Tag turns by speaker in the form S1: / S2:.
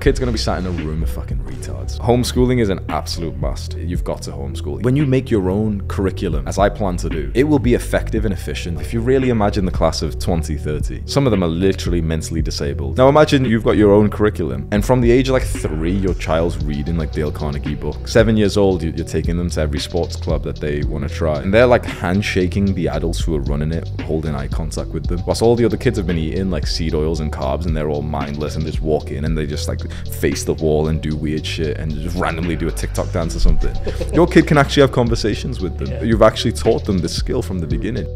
S1: Kid's gonna be sat in a room of fucking retards. Homeschooling is an absolute must. You've got to homeschool. When you make your own curriculum, as I plan to do, it will be effective and efficient. If you really imagine the class of 2030, some of them are literally mentally disabled. Now imagine you've got your own curriculum, and from the age of like three, your child's reading like Dale Carnegie books. Seven years old, you- you're taking them to every sports club that they want to try, and they're like handshaking the adults who are running it, holding eye contact with them, whilst all the other kids have been eating like seed oils and carbs, and they're all mindless and just walk in and they just like face the wall and do weird shit and just randomly do a TikTok dance or something. Your kid can actually have conversations with them. You've actually taught them the skill from the beginning.